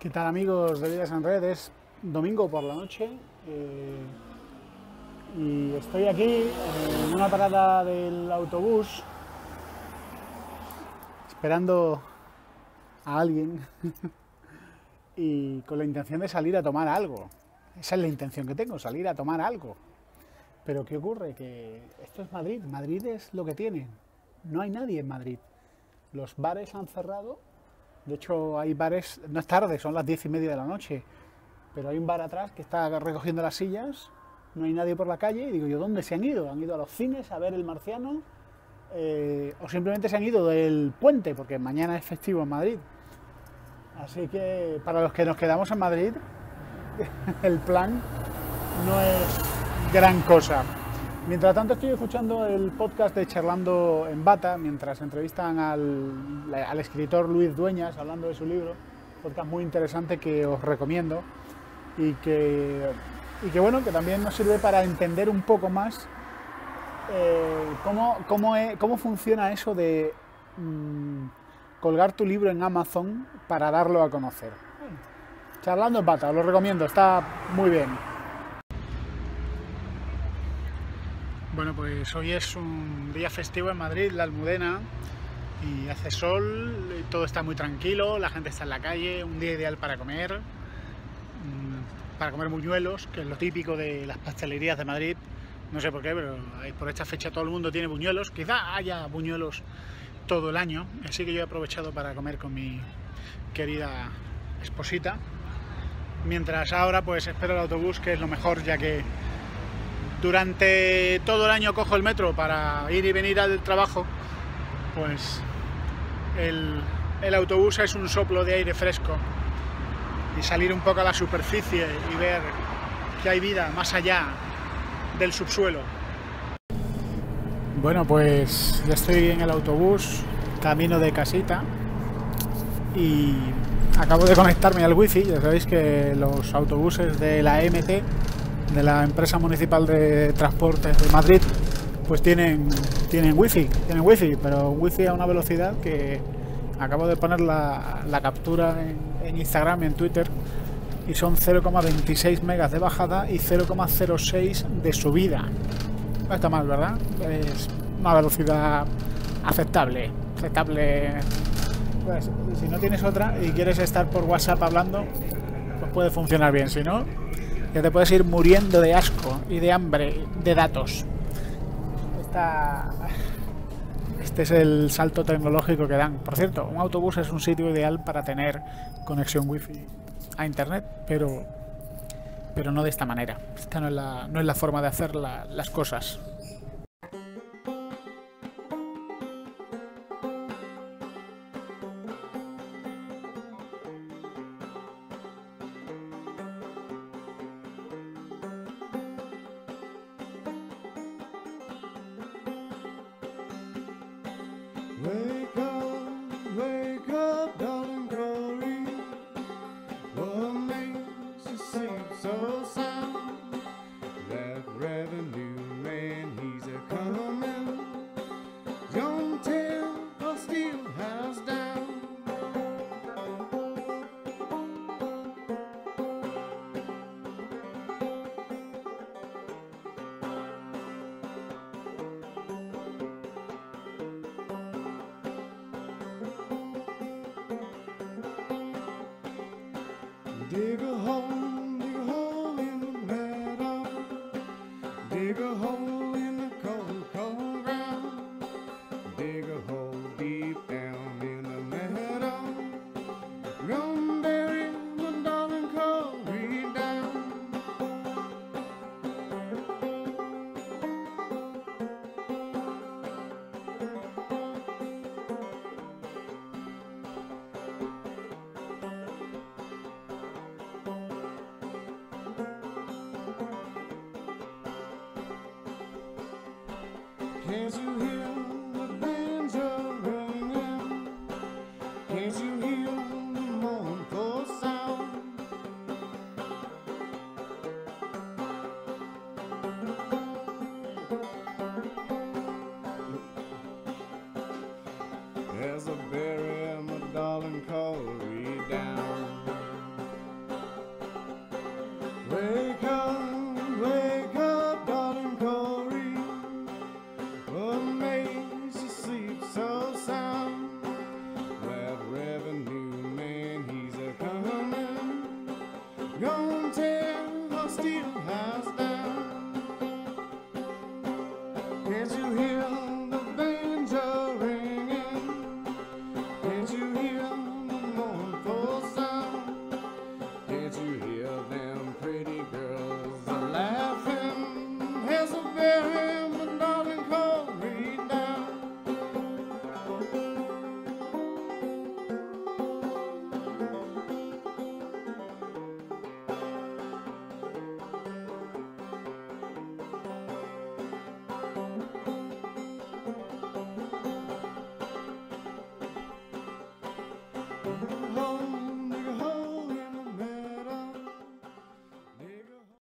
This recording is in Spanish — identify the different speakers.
Speaker 1: ¿Qué tal amigos de Vidas en Red? Es domingo por la noche eh, y estoy aquí en una parada del autobús esperando a alguien y con la intención de salir a tomar algo. Esa es la intención que tengo, salir a tomar algo. Pero ¿qué ocurre? Que esto es Madrid, Madrid es lo que tiene. No hay nadie en Madrid. Los bares han cerrado de hecho, hay bares, no es tarde, son las diez y media de la noche, pero hay un bar atrás que está recogiendo las sillas, no hay nadie por la calle, y digo yo, ¿dónde se han ido? ¿Han ido a los cines a ver el marciano? Eh, o simplemente se han ido del puente, porque mañana es festivo en Madrid. Así que para los que nos quedamos en Madrid, el plan no es gran cosa. Mientras tanto estoy escuchando el podcast de Charlando en Bata, mientras entrevistan al, escritor Luis Dueñas hablando de su libro, podcast muy interesante que os recomiendo y que, y que bueno, que también nos sirve para entender un poco más eh, cómo, cómo, funciona eso de mm, colgar tu libro en Amazon para darlo a conocer. Charlando en Bata, os lo recomiendo, está muy bien. Bueno, pues hoy es un día festivo en Madrid, la Almudena, y hace sol, todo está muy tranquilo, la gente está en la calle, un día ideal para comer, mm, para comer buñuelos, que es lo típico de las pastelerías de Madrid. No sé por qué, pero por esta fecha todo el mundo tiene buñuelos. Quizá haya buñuelos todo el año, así que yo he aprovechado para comer con mi querida esposita. Mientras ahora pues espero el autobús, que es lo mejor, ya que durante todo el año cojo el metro para ir y venir al trabajo, pues el, autobús es un soplo de aire fresco y salir un poco a la superficie y ver que hay vida más allá del subsuelo. Bueno, pues ya estoy en el autobús, camino de casita y acabo de conectarme al wifi. Ya sabéis que los autobuses de la MT de la empresa municipal de transportes de Madrid, pues tienen, tienen wifi, tienen wifi, pero wifi a una velocidad que acabo de poner la, captura en, Instagram y en Twitter y son 0,26 megas de bajada y 0,06 de subida. No está mal, ¿verdad? Es una velocidad aceptable, aceptable. Pues, si no tienes otra y quieres estar por WhatsApp hablando, pues puede funcionar bien. Si no, ya te puedes ir muriendo de asco y de hambre de datos. Este es el salto tecnológico que dan. Por cierto, un autobús es un sitio ideal para tener conexión wifi a internet, pero, pero no de esta manera. Esta no es la, no es la forma de hacer las cosas. Wake up. Dig a hole, Can't you hear the banjo ringing? Can't you hear the mournful sound? There's a berry, my darling, calling. house down. Can't you hear?